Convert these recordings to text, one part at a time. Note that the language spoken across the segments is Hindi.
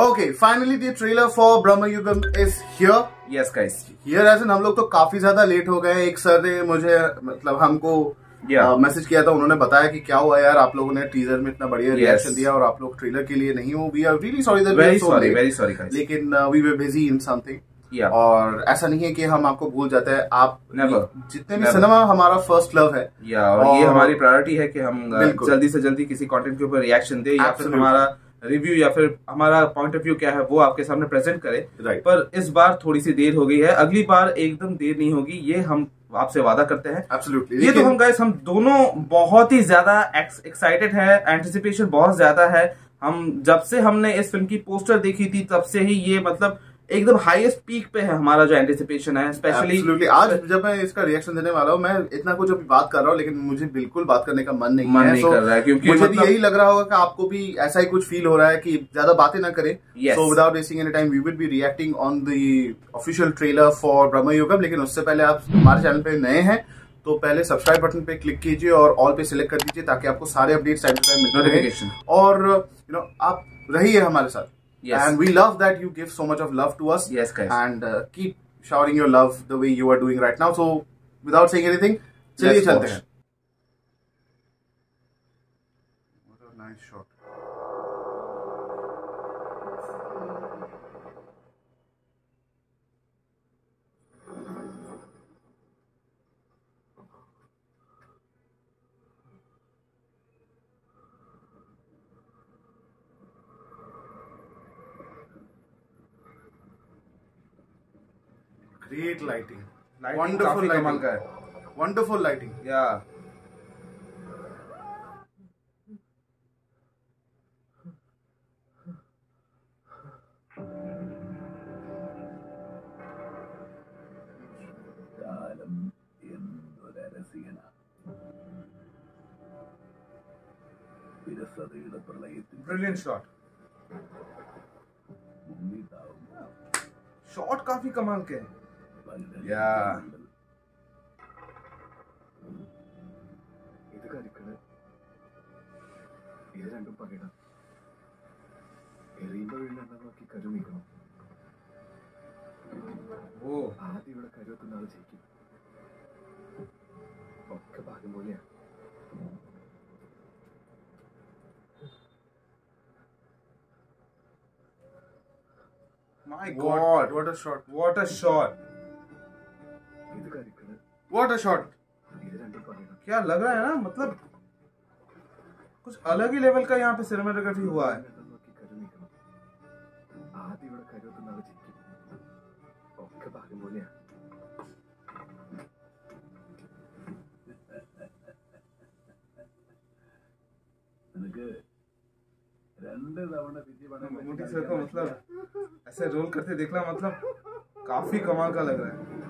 Finally the trailer for Brahma Yugam is here. Yes, guys. Here as in हम लोग तो काफ़ी ज़्यादा लेट हो गए एक सर ने मुझे मतलब हमको Yeah. मैसेज किया था उन्होंने बताया कि क्या हुआ यार आप लोगों ने टीजर में इतना बढ़िया Yes. रिएक्शन दिया और आप लोग ट्रेलर के लिए नहीं हो we are really sorry that Very sorry, very लेकिन we were busy in something Yeah. और ऐसा नहीं है कि हम आपको भूल जाते हैं आप Never. जितने भी Never. सिनेमा हमारा फ़र्स्ट लव है या और और ये हमारी प्रायोरिटी है कि हम जल्दी से जल्दी किसी कंटेंट के ऊपर रिएक्शन दे या फिर हमारा रिव्यू या फिर हमारा पॉइंट ऑफ़ व्यू क्या है वो आपके सामने प्रेजेंट करें। Right. पर इस बार थोड़ी सी देर हो गई है। अगली बार एकदम देर नहीं होगी ये हम आपसे वादा करते हैं। एब्सोल्युटली ये तो हम गाइस हम दोनों बहुत ही ज़्यादा एक्साइटेड है एंटिसिपेशन बहुत ज़्यादा है। हम जब से हमने इस फ़िल्म की पोस्टर देखी थी तब से ही ये मतलब एकदम हाईएस्ट पीक पे है हमारा जो एंटिसिपेशन है स्पेशली आज जब मैं इसका रिएक्शन देने वाला हूँ मैं इतना कुछ अभी बात कर रहा हूँ लेकिन मुझे बिल्कुल बात करने का मन नहीं मन है नहीं So, कर रहा है, क्योंकि मुझे मतलब- यही लग रहा होगा कि आपको भी ऐसा ही कुछ फील हो रहा है कि ज़्यादा बातें ना करें. So without wasting any time we will be reacting on the official trailer for Bramayugam लेकिन उससे पहले आप हमारे चैनल पे नए हैं तो पहले सब्सक्राइब बटन पे क्लिक कीजिए और ऑल पे सिलेक्ट कर दीजिए ताकि आपको सारे अपडेट्स टाइम टू टाइम मिलते रहें. और यू नो आप रहिए हमारे साथ Yes. And we love that you give so much of love to us Yes, guys. and uh, keep showering your love the way you are doing right now. So, without saying anything, चलिए Let's चलते watch. हैं. Great lighting. Lighting Wonderful काफी कमाल lighting. का है Wonderful lighting. या കാലം എന്തൊരരസികന വിരസതയുടെ പ്രളയത്തിൽ ब्रिलियंट शॉट മുങ്ങിത്താവും शॉट काफी कमाल के हैं പലരും Yeah. ഇതൊക്കെ അരിക്കണ് ഇത് രണ്ടും പകിട എറിയുമ്പോ വീണ്ടും നോക്കി കരു നീക്കണം ഓ ആദ്യം ഇവിടെ കരു വെക്കുന്ന ആള് ജയിക്കും ഒക്കെ ഭാഗ്യം പോലെയാണ് My God, what a shot! What a shot! What a shot क्या लग रहा है ना? मतलब कुछ अलग ही लेवल का यहाँ पे सिनेमाटोग्राफी हुआ है। मतलब ऐसे रोल करते देखना मतलब काफ़ी कमाल का लग रहा है।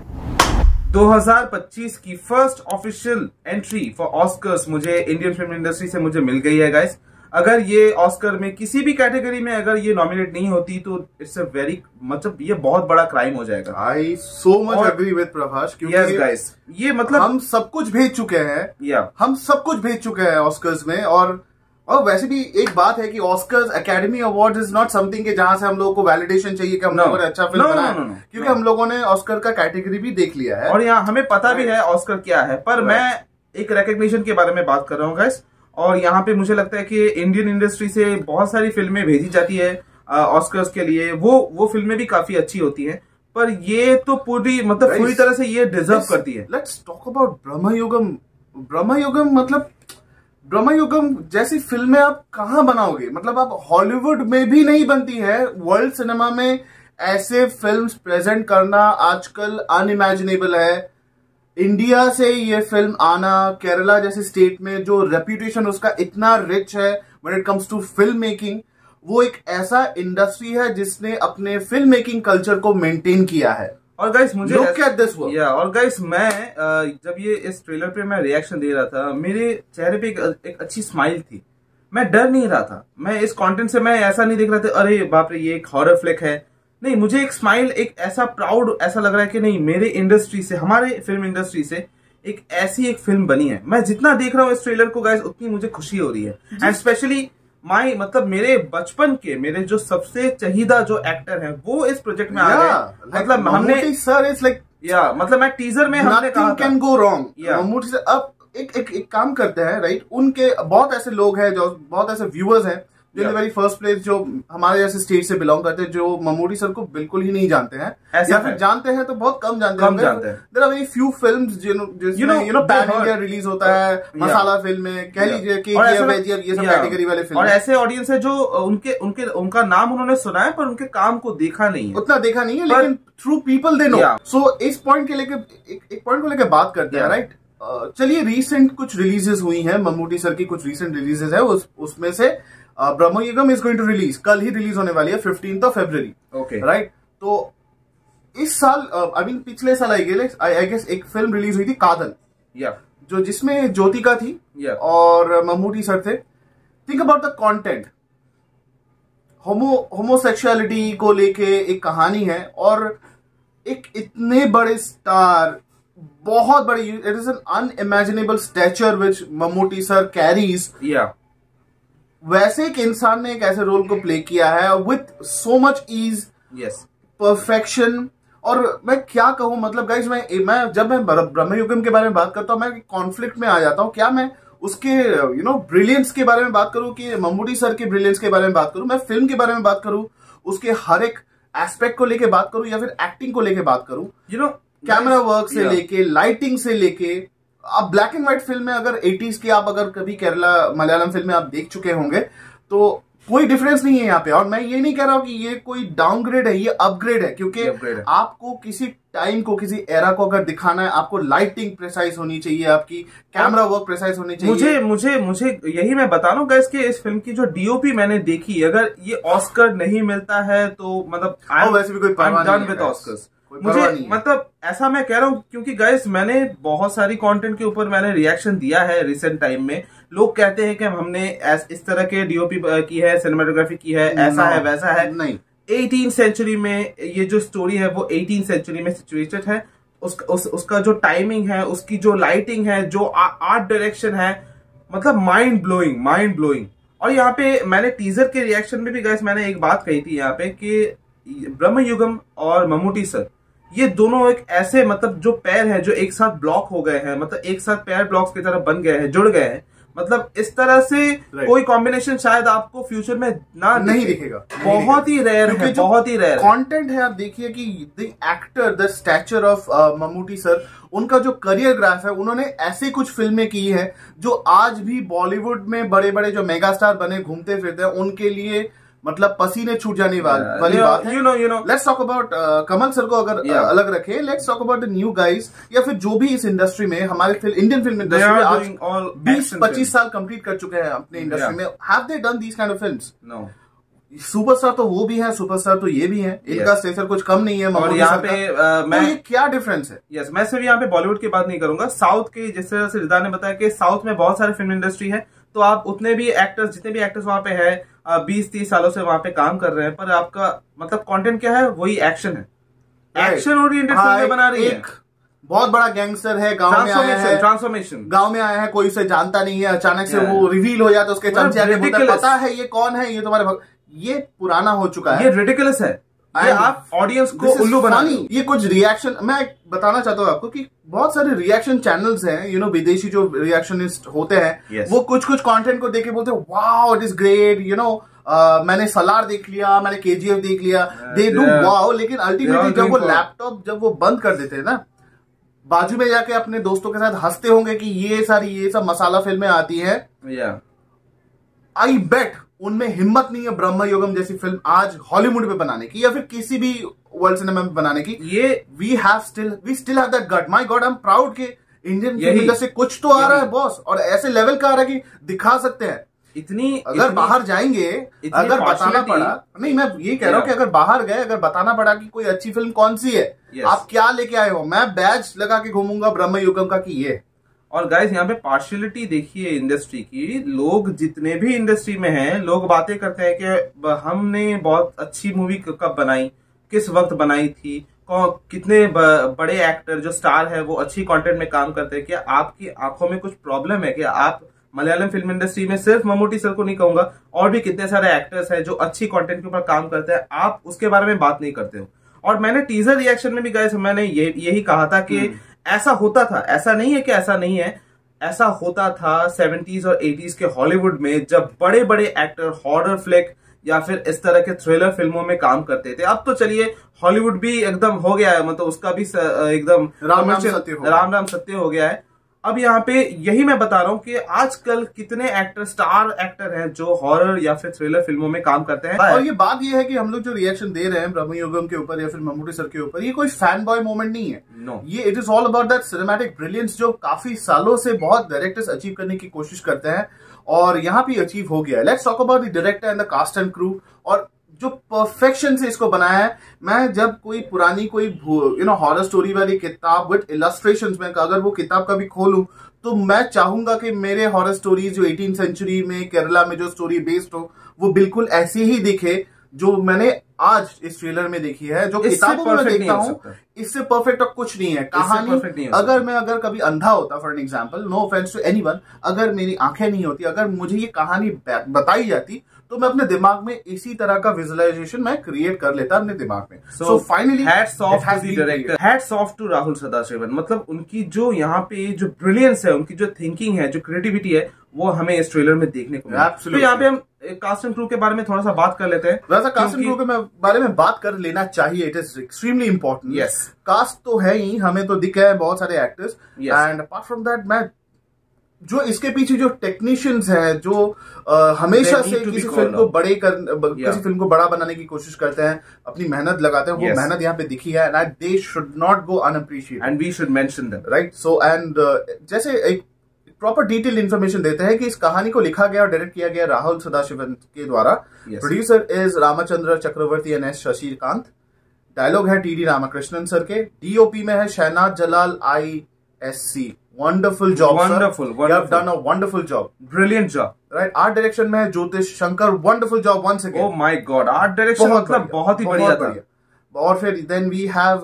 2025 की first official entry for Oscars मुझे इंडियन फ़िल्म इंडस्ट्री से मुझे मिल गई है गाइस अगर ये ऑस्कर में किसी भी कैटेगरी में अगर ये नॉमिनेट नहीं होती तो इट्स अ वेरी मतलब ये बहुत बड़ा क्राइम हो जाएगा। आई सो मच और- विद प्रभाष क्योंकि गाइस ये मतलब हम सब कुछ भेज चुके हैं। या हम सब कुछ भेज चुके हैं ऑस्कर्स में और और वैसे भी एक बात है कि Oscars academy award is not something के जहाँ से हम लोगों को वैलिडेशन चाहिए कि हम No. लोगों ने अच्छा फ़िल्म No, no, बनाया no, no, no. क्योंकि No. हम लोगों ने ऑस्कर का कैटेगरी भी देख लिया है और यहाँ हमें पता right. भी है ऑस्कर क्या है पर Right. मैं एक रिकग्निशन के बारे में बात कर रहा हूँ गाइस और यहाँ पे मुझे लगता है कि इंडियन इंडस्ट्री से बहुत सारी फ़िल्में भेजी जाती है ऑस्कर्स के लिए वो वो फ़िल्में भी काफ़ी अच्छी होती है पर ये तो पूरी मतलब पूरी तरह से ये डिजर्व करती है लेट्स टॉक अबाउट ब्रह्म युगम ब्रह्म युगम मतलब ब्रह्म युगम जैसी फ़िल्में आप कहाँ बनाओगे? मतलब आप हॉलीवुड में भी नहीं बनती है, वर्ल्ड सिनेमा में ऐसे फिल्म्स प्रेजेंट करना आजकल अनइमेजिनेबल है। इंडिया से ये फ़िल्म आना, केरला जैसे स्टेट में जो रेप्यूटेशन उसका इतना रिच है when it comes to film making वो एक ऐसा इंडस्ट्री है जिसने अपने फ़िल्म मेकिंग कल्चर को मेंटेन किया है। और गाइस मुझे Look at this work. या और गाइस मैं जब ये इस ट्रेलर पे मैं रिएक्शन दे रहा था मेरे चेहरे पे एक, एक अच्छी स्माइल थी। मैं डर नहीं रहा था। मैं इस कंटेंट से मैं ऐसा नहीं देख रहा था अरे बाप रे ये एक हॉरर फ्लिक है। नहीं मुझे एक स्माइल एक ऐसा प्राउड ऐसा लग रहा है कि नहीं मेरे इंडस्ट्री से हमारे फ़िल्म इंडस्ट्री से एक ऐसी एक फ़िल्म बनी है। मैं जितना देख रहा हूँ इस ट्रेलर को गाइस उतनी मुझे खुशी हो रही है। एंड स्पेशली माई मतलब मेरे बचपन के मेरे जो सबसे चहीदा जो एक्टर हैं वो इस प्रोजेक्ट में आ गए। मतलब हमने सर इज़ लाइक या मतलब मैं टीजर में हमने कहा कैन गो रॉन्ग. मम्मूटी से अब एक एक एक काम करते हैं राइट उनके बहुत ऐसे लोग हैं जो बहुत ऐसे व्यूअर्स हैं जो Yeah. वेरी फ़र्स्ट प्लेस जो हमारे जैसे स्टेट से बिलोंग करते हैं जो ममूटी सर को बिल्कुल ही नहीं जानते हैं। ऐसा या है। फिर जानते हैं तो बहुत कम जानते कम हैं जानते हैं। आर वेरी फ्यू फ़िल्म जिसमें you know pan India release होता है मसाला फ़िल्म कह लीजिए कि ये सब कैटेगरी वाले और ऐसे ऑडियंस है जो उनके उनके उनका नाम उन्होंने सुना है पर उनके काम को देखा नहीं है। उतना देखा नहीं है लेकिन through people they know so इस पॉइंट के लेके एक, पॉइंट को लेके बात करते हैं राइट चलिए रीसेंट कुछ रिलीजेस हुई हैं मम्मूटी सर की कुछ रिसेंट रिलीजेस है उस उसमें से Bramayugam is going to release कल ही रिलीज़ होने वाली है fifteen of February okay right तो इस साल आई मीन पिछले साल आई गेस आई गेस एक फ़िल्म रिलीज़ हुई थी कादल। या जो जिसमें ज्योतिका थी Yeah. और मम्मूटी सर थे। Think about the content homo homosexuality को लेके एक कहानी है और एक इतने बड़े स्टार बहुत बड़े it is an unimaginable stature which Mammootty sir carries या वैसे एक इंसान ने एक ऐसे रोल को प्ले किया है with so much ease yes perfection और मैं क्या कहूँ मतलब गाइज़ मैं मैं जब मैं ब्रह्म युगम के बारे में बात करता हूँ मैं कॉन्फ्लिक्ट में आ जाता हूँ क्या मैं उसके यू नो ब्रिलियंस के बारे में बात करूँ कि मम्मूटी सर के ब्रिलियंस के बारे में बात करूँ मैं फ़िल्म के बारे में बात करूँ उसके हर एक एस्पेक्ट को लेके बात करूँ या फिर एक्टिंग को लेके बात करूँ यू नो कैमरा वर्क से लेके लाइटिंग से लेके अब ब्लैक एंड व्हाइट फ़िल्म में अगर 80s की आप अगर कभी केरला मलयालम फ़िल्म में आप देख चुके होंगे तो कोई डिफरेंस नहीं है यहाँ पे और मैं ये नहीं कह रहा हूँ कि ये कोई डाउनग्रेड है ये अपग्रेड है क्योंकि है। आपको किसी टाइम को किसी एरा को अगर दिखाना है आपको लाइटिंग प्रेसाइज होनी चाहिए आपकी कैमरा वर्क प्रेसाइज होनी चाहिए मुझे मुझे मुझे यही मैं बता रहा हूँ इस फ़िल्म की जो डीओपी मैंने देखी अगर ये ऑस्कर नहीं मिलता है तो मतलब वैसे भी कोई विद guys. मुझे। मतलब ऐसा मैं कह रहा हूँ क्योंकि गाइस मैंने बहुत सारी कंटेंट के ऊपर मैंने रिएक्शन दिया है रिसेंट टाइम में। लोग कहते हैं कि हमने इस तरह के डीओपी की है सिनेमाटोग्राफी की है ऐसा है वैसा है। नहीं। 18 सेंचुरी में ये जो स्टोरी है वो 18 सेंचुरी में सिचुएटेड है। उसका उस, उसका जो टाइमिंग है उसकी जो लाइटिंग है जो आर्ट डायरेक्शन है मतलब माइंड ब्लोइंग माइंड ब्लोइंग और यहाँ पे मैंने टीजर के रिएक्शन में भी गैस मैंने एक बात कही थी यहाँ पे कि ब्रह्म युगम और ममूटी सर ये दोनों एक ऐसे मतलब जो पैर है जो एक साथ ब्लॉक हो गए हैं मतलब एक साथ पैर ब्लॉक्स की तरह बन गए हैं जुड़ गए हैं मतलब इस तरह से Right. कोई कॉम्बिनेशन शायद आपको फ्यूचर में ना नहीं दिखेगा। बहुत ही रेयर है बहुत ही रेयर कंटेंट है आप देखिए कि the actor the stature of Mammootty sir उनका जो करियर ग्राफ है उन्होंने ऐसे कुछ फ़िल्में की है जो आज भी बॉलीवुड में बड़े बड़े जो मेगा स्टार बने घूमते फिरते हैं उनके लिए मतलब पसीने छूट जाने वाल, बात है। you know- you know- let's talk about Kamal sir को अगर uh, Yeah. अलग रखे let's talk about new guys या फिर जो भी इस इंडस्ट्री में हमारे फ़िल्म इंडियन फ़िल्म इंडस्ट्री में आज doing all 20 action 25 films. साल कंप्लीट कर चुके हैं अपने इंडस्ट्री में। Have they done these kind of films no superstar तो वो भी है सुपरस्टार तो ये भी है। इनका स्टेचर कुछ कम नहीं है और यहाँ पे का। अ, तो ये क्या डिफरेंस है? यस मैं सिर्फ़ यहाँ पे बॉलीवुड की बात नहीं करूँगा। साउथ के जिस तरह से रिदा ने बताया कि साउथ में बहुत सारे फ़िल्म इंडस्ट्री है तो आप उतने भी एक्टर्स जितने भी एक्टर्स वहाँ पे है बीस तीस सालों से वहाँ पे काम कर रहे हैं पर आपका मतलब कंटेंट क्या है? वही एक्शन है। एक्शन ओरिएंटेड फ़िल्में बना रही है। एक बहुत बड़ा गैंगस्टर है गाँव में आया ट्रांसफॉर्मेशन है। ट्रांसफॉर्मेशन गाँव में आया है कोई उसे जानता नहीं है अचानक से वो रिवील हो जाता है उसके मतलब चमचे. पता है ये कौन है? ये तुम्हारे. ये पुराना हो चुका है। ये रिडिकुलस है। आप ऑडियंस को उल्लू बना funny. ये कुछ रिएक्शन मैं बताना चाहता हूँ आपको कि बहुत सारे रिएक्शन चैनल्स हैं यू नो विदेशी जो रिएक्शनिस्ट होते हैं Yes. वो कुछ कुछ कंटेंट को देख के बोलते हैं wow it is great you know मैंने सलार देख लिया मैंने केजीएफ देख लिया। दे डू वाओ लेकिन अल्टीमेटली जब वो लैपटॉप जब वो बंद कर देते हैं ना बाजू में जाके अपने दोस्तों के साथ हँसते होंगे कि ये सारी ये सब मसाला फ़िल्में आती है। आई बेट उनमें हिम्मत नहीं है ब्रह्म युगम जैसी फ़िल्म आज हॉलीवुड में बनाने की या फिर किसी भी वर्ल्ड सिनेमा में बनाने की। ये we have still we still have that gut my god I am proud के इंडियन फ़िल्म इंडस्ट्री कुछ तो आ रहा है बॉस और ऐसे लेवल का आ रहा है कि दिखा सकते हैं। इतनी अगर इतनी- बाहर जाएँगे अगर बताना पड़ा नहीं मैं ये कह रहा हूँ कि अगर बाहर गए अगर बताना पड़ा कि कोई अच्छी फ़िल्म कौन सी है आप क्या लेके आए हो? मैं बैज लगा के घूमूँगा ब्रह्म युगम का कि ये। और गाइस यहाँ पे पार्शियलिटी देखिए इंडस्ट्री की। लोग जितने भी इंडस्ट्री में हैं, लोग बातें करते हैं कि हमने बहुत अच्छी मूवी कब बनाई, किस वक्त बनाई थी कितने बड़े एक्टर जो स्टार है, वो अच्छी कंटेंट में काम करते हैं। क्या आपकी आँखों में कुछ प्रॉब्लम है? क्या आप मलयालम फ़िल्म इंडस्ट्री में सिर्फ़ ममूटी सर को नहीं कहूँगा, और भी कितने सारे एक्टर्स हैं जो अच्छी कंटेंट के ऊपर काम करते हैं, आप उसके बारे में बात नहीं करते हो। और मैंने टीजर रिएक्शन में भी गाइस मैंने ये, यही कहा था कि ऐसा होता था ऐसा नहीं है कि ऐसा नहीं है ऐसा होता था 70s और 80s के हॉलीवुड में जब बड़े बड़े एक्टर हॉरर फ्लिक या फिर इस तरह के थ्रिलर फ़िल्मों में काम करते थे। अब तो चलिए हॉलीवुड भी एकदम हो गया है मतलब उसका भी एकदम राम राम सत्य राम राम सत्य हो गया है। अब यहाँ पे यही मैं बता रहा हूँ कि आजकल कितने एक्टर स्टार एक्टर हैं जो हॉरर या फिर थ्रिलर फ़िल्मों में काम करते हैं। और ये बात ये है कि हम लोग जो रिएक्शन दे रहे हैं ब्रह्म युगम के ऊपर या फिर ममूटी सर के ऊपर ये कोई फ़ैन बॉय मोमेंट नहीं है। No. ये it is all about that cinematic brilliance जो काफ़ी सालों से बहुत डायरेक्टर्स अचीव करने की कोशिश करते हैं और यहाँ भी अचीव हो गया let's talk about the director and the cast and crew और जो परफेक्शन से इसको बनाया है मैं जब कोई पुरानी कोई यू नो हॉरर स्टोरी वाली किताब विद इलस्ट्रेशंस में अगर वो किताब कभी खोलूं तो मैं चाहूँगा कि मेरे हॉरर स्टोरीज जो एटीन सेंचुरी में केरला में जो स्टोरी बेस्ड हो वो बिल्कुल ऐसी ही दिखे जो मैंने आज इस ट्रेलर में देखी है जो किताबों में मैं देखता हूँ इससे परफेक्ट और कुछ नहीं है। कहानी नहीं अगर मैं अगर कभी अंधा होता for an example no offence to anyone अगर मेरी आँखें नहीं होती अगर मुझे ये कहानी बताई जाती तो मैं अपने दिमाग में इसी तरह का विजुअलाइजेशन मैं क्रिएट कर लेता अपने दिमाग में। So finally hats off to the director hats off to Rahul Sadasivan मतलब उनकी जो यहाँ पे जो ब्रिलियंस है उनकी जो थिंकिंग है जो क्रिएटिविटी है वो हमें इस ट्रेलर में देखने को मिला। तो यहाँ पे हम कास्ट एंड क्रू के बारे में थोड़ा सा बात कर लेते हैं। वैसा कास्ट एंड क्रू के बारे में बात कर लेना चाहिए it is extremely important Yes. Cast तो है ही हमें तो दिख है बहुत सारे actors and apart from that मैं जो इसके पीछे जो टेक्नीशियंस हैं जो अ, हमेशा से किसी फ़िल्म को बड़े कर Yeah. किसी फ़िल्म को बड़ा बनाने की कोशिश करते हैं अपनी मेहनत लगाते हैं वो Yes. मेहनत यहाँ पे दिखी है and they should not go unappreciate and we should mention them right so and जैसे एक प्रॉपर डिटेल इन्फॉर्मेशन देते हैं कि इस कहानी को लिखा गया और डायरेक्ट किया गया राहुल सदाशिवन के द्वारा। Producer is Ramachandra Chakravarthy and S Sasikanth dialogue है टी डी रामाकृष्णन सर के। डीओपी में है Shehnad Jalal I S C wonderful job Wonderful, wonderful. Done a wonderful job brilliant job right art direction में है Jyothish Shankar wonderful job once oh again my god art direction मतलब बहुत ही बढ़िया था। और फिर then we have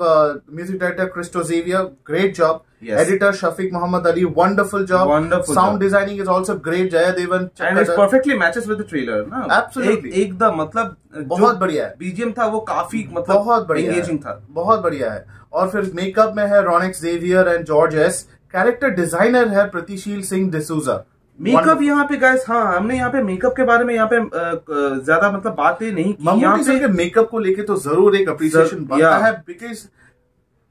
music director Christo Xavier great job Yes. Editor Shafique Mohammed Ali wonderful job Wonderful sound job. Designing is also great Jaya Devan and it's perfectly matches with the trailer ना Absolutely. एक एकदम मतलब बहुत बढ़िया है। बीजीएम था वो काफ़ी मतलब बहुत बढ़िया एंगेजिंग है था। बहुत बढ़िया है। और फिर मेकअप में है Ronex Xavier and George S character designer है प्रतिशील सिंह डिसूजा मेकअप यहाँ पे गाइस हाँ हमने यहाँ पे मेकअप के बारे में यहाँ पे ज़्यादा मतलब बातें नहीं की। पे के मेकअप को लेके तो ज़रूर एक अप्रिसिएशन बनता है बिकॉज़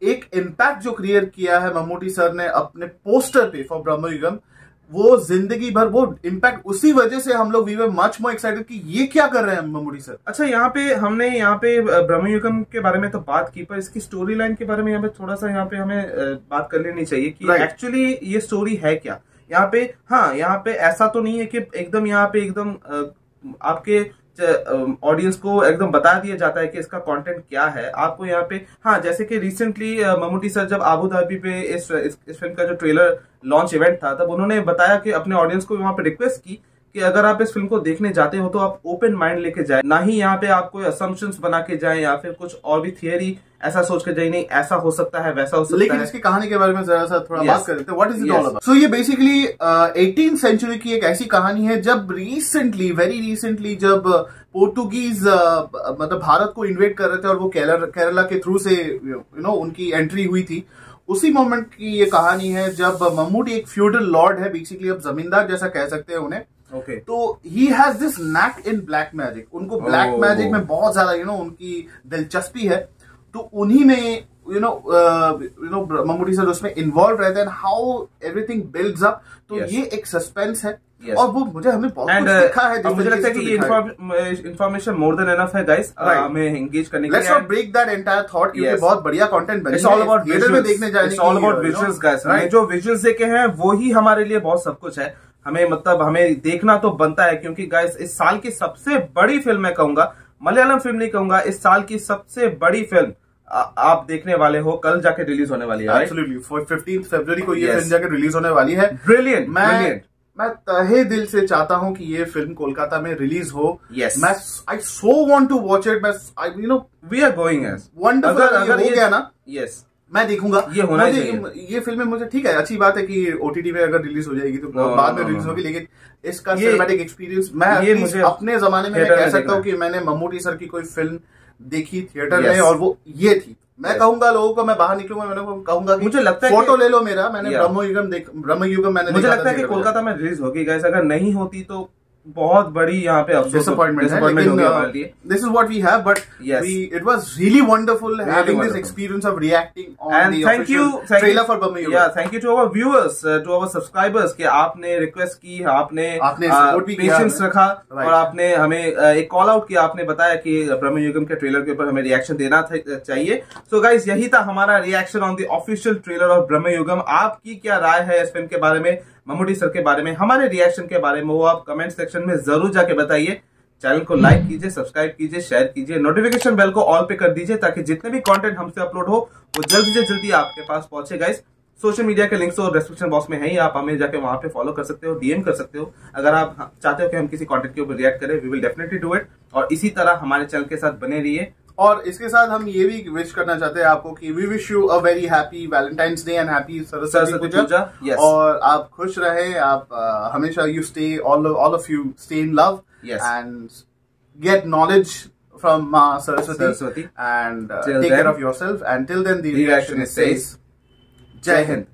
एक इम्पैक्ट जो क्रिएट किया है मम्मूटी सर ने अपने पोस्टर पे फॉर ब्रह्म युगम वो ज़िंदगी भर वो इम्पैक्ट उसी वजह से हम लोग we way much more excited कि ये क्या कर रहे हैं मम्मूटी सर अच्छा यहाँ पे हमने यहाँ पे ब्रह्मयुगम के बारे में तो बात की पर इसकी स्टोरी लाइन के बारे में यहाँ पे थोड़ा सा यहाँ पे हमें बात कर लेनी चाहिए कि एक्चुअली Right. एक्चुअली ये स्टोरी है क्या यहाँ पे हाँ यहाँ पे ऐसा तो नहीं है कि एकदम यहाँ पे एकदम आपके ऑडियंस को एकदम बता दिया जाता है कि इसका कंटेंट क्या है। आपको यहाँ पे हाँ जैसे कि रिसेंटली ममूटी सर जब आबू धाबी पे इस, इस इस फ़िल्म का जो ट्रेलर लॉन्च इवेंट था तब उन्होंने बताया कि अपने ऑडियंस को वहाँ पे रिक्वेस्ट की कि अगर आप इस फ़िल्म को देखने जाते हो तो आप ओपन माइंड लेके जाए ना ही यहाँ पे आप कोई असम्पशंस बना के जाए या फिर कुछ और भी थियरी ऐसा सोच के जाए नहीं ऐसा हो सकता है वैसा हो सकता लेकिन है। इसकी कहानी के बारे में जरा सा थोड़ा Yes. बात कर लेते हैं what is it all about so ये बेसिकली एटीन सेंचुरी की एक ऐसी कहानी है जब रिसेंटली वेरी रिसेंटली जब पोर्टुगीज uh, मतलब भारत को इन्वेट कर रहे थे और वो केरला केरला के थ्रू से यू नो उनकी एंट्री हुई थी उसी मोमेंट की ये कहानी है जब मम्मूटी एक फ्यूडल लॉर्ड है बेसिकली अब जमींदार जैसा कह सकते हैं उन्हें। ओके तो he has this knack in black magic उनको ब्लैक Oh. मैजिक में बहुत ज़्यादा यू नो उनकी दिलचस्पी है। तो उन्हीं में you know you know Mammootty sir उसमें इन्वॉल्व रहते हैं हाउ एवरीथिंग बिल्ड्स अप तो Yes. ये एक सस्पेंस है। Yes. और वो मुझे हमें बहुत एंड कुछ दिखा है मुझे लगता है कि ये इन्फॉर्मेशन मोर देन एनफ है गाइस हमें एंगेज करने के लेट्स लिए not break that entire thought क्योंकि बहुत बढ़िया कंटेंट बनी इट्स ऑल अबाउट थिएटर में देखने जाने it's all about visuals guys जो विजुअल्स देखे हैं वो ही हमारे लिए बहुत सब कुछ है। हमें मतलब हमें देखना तो बनता है क्योंकि गाइस इस साल की सबसे बड़ी फ़िल्म मैं कहूँगा मलयालम फ़िल्म नहीं कहूँगा इस साल की सबसे बड़ी फ़िल्म आ- आप देखने वाले हो कल जाके रिलीज़ होने वाली है एब्सोल्युटली फॉर 15th फरवरी को ये Yes. फ़िल्म जाके रिलीज़ होने वाली है। ब्रिलियंट मैं ब्रिलियंट मैं तहे दिल से चाहता हूँ कि ये फ़िल्म कोलकाता में रिलीज़ हो। Yes. मैं I so want to watch it मैं I you know we are going age Wonderful अगर हो गया ना, यस मैं देखूँगा। ये होना ही मुझे ये फ़िल्में मुझे ठीक है अच्छी बात है कि ओटीटी में अगर रिलीज़ हो जाएगी तो बाद में रिलीज़ होगी लेकिन इसका सिनेमैटिक एक्सपीरियंस मैं ये मुझे अपने जमाने में कह सकता हूँ कि मैंने मम्मूटी सर की कोई फ़िल्म देखी थिएटर में और वो ये थी। मैं. कहूँगा लोगों को मैं बाहर निकलूँगा मैंने कहूँगा मुझे लगता है फ़ोटो ले लो मेरा मैंने Yeah. ब्रह्म युगम देख ब्रह्म युगम मैंने मुझे लगता है कि कोलकाता में रिलीज़ होगी गाइस अगर नहीं होती तो बहुत बड़ी यहाँ पे अपॉइंटमेंट हो but it was really wonderful having this आपने रिक्वेस्ट की आपने पेशेंस uh, रखा और आपने हमें uh, एक कॉल आउट किया आपने बताया कि ब्रह्मयुगम के ट्रेलर के ऊपर हमें रिएक्शन देना uh, चाहिए। सो गाइज़ यही था हमारा reaction on the official trailer of Bramayugam आपकी क्या राय है इस फ़िल्म के बारे में? मम्मूटी सर के बारे में, हमारे रिएक्शन के बारे में वो आप कमेंट सेक्शन में ज़रूर जाके बताइए। चैनल को लाइक कीजिए सब्सक्राइब कीजिए शेयर कीजिए नोटिफिकेशन बेल को ऑल पे कर दीजिए ताकि जितने भी कंटेंट हमसे अपलोड हो, वो जल्दी से जल्दी आपके पास पहुँचे। गाइस सोशल मीडिया के लिंक्स और डिस्क्रिप्शन बॉक्स में है ही, आप हमें जाके वहाँ पे फॉलो कर सकते हो डीएम कर सकते हो। अगर आप चाहते हो कि हम किसी कंटेंट के ऊपर रिएक्ट करें we will definitely do it और इसी तरह हमारे चैनल के साथ बने रहिए। और इसके साथ हम ये भी विश करना चाहते हैं आपको कि we wish you a very happy Valentine's day and happy Saraswati Puja yes. और आप खुश रहे आप अ, हमेशा you stay all all of you stay in love and get knowledge from माँ Saraswati. And take care of your self and till then the reaction is. जय हिंद